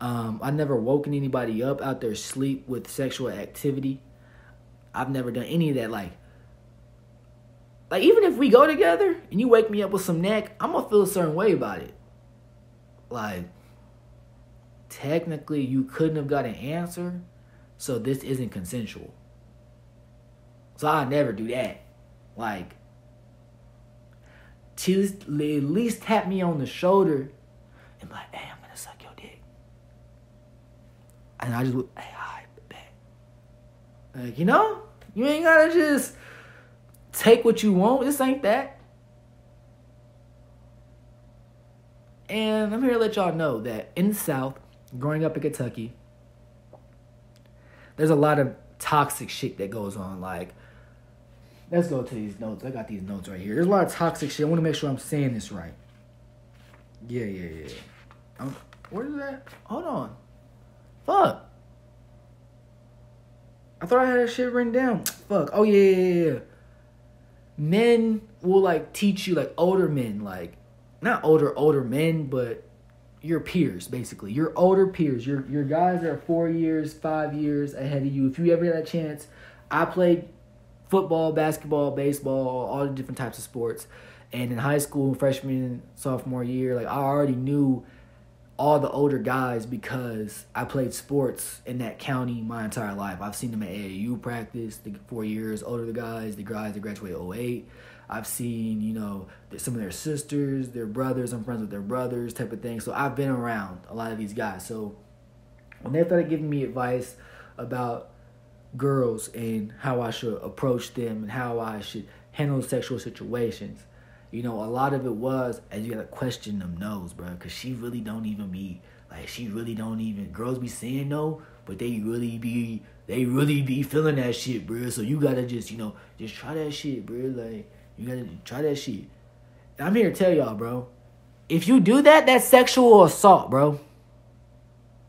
Um, I never woken anybody up out their sleep with sexual activity. I've never done any of that. Like, like even if we go together and you wake me up with some neck, I'm gonna feel a certain way about it. Like, technically, you couldn't have got an answer, so this isn't consensual. So I never do that. Like, to at least tap me on the shoulder and be like, hey, I'm gonna suck your dick. And I just would, hey, I bet. Like, you know, you ain't gotta just take what you want. This ain't that. And I'm here to let y'all know that in the South, growing up in Kentucky, there's a lot of toxic shit that goes on. Like, let's go to these notes. I got these notes right here. There's a lot of toxic shit. I want to make sure I'm saying this right. Yeah, yeah, yeah. Um, where is that? Hold on. Fuck. I thought I had that shit written down. Fuck. Oh yeah, yeah, yeah. Men will like teach you like older men, like not older older men, but your peers basically. Your older peers. Your your guys are four years, five years ahead of you. If you ever get a chance, I played football, basketball, baseball, all the different types of sports. And in high school, freshman, sophomore year, like I already knew all the older guys because I played sports in that county my entire life. I've seen them at AAU practice, the four years older the guys, the guys that graduated 08. I've seen, you know, some of their sisters, their brothers, I'm friends with their brothers type of thing. So I've been around a lot of these guys. So when they started giving me advice about girls and how I should approach them and how I should handle sexual situations, you know, a lot of it was as you gotta question them no's, bro, because she really don't even be like she really don't even girls be saying no, but they really be they really be feeling that shit, bro. So you gotta just you know just try that shit, bro. Like you gotta try that shit. I'm here to tell y'all, bro. If you do that, that's sexual assault, bro.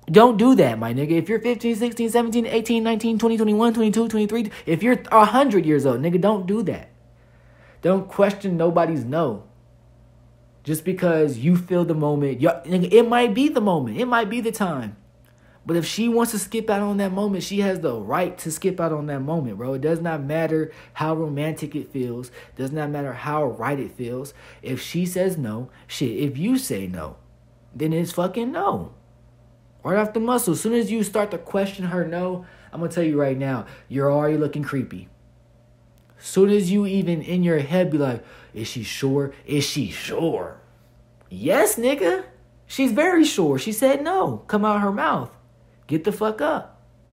Don't do that, my nigga. If you're 15, 16, 17, 18, 19, 20, 21, 22, 23, if you're 100 years old, nigga, don't do that. Don't question nobody's no. Just because you feel the moment, it might be the moment, it might be the time. But if she wants to skip out on that moment, she has the right to skip out on that moment, bro. It does not matter how romantic it feels, does not matter how right it feels. If she says no, shit, if you say no, then it's fucking no. Right off the muscle. As soon as you start to question her no, I'm gonna tell you right now, you're already looking creepy. Soon as you even in your head be like, is she sure? Is she sure? Yes, nigga. She's very sure. She said no. Come out her mouth. Get the fuck up.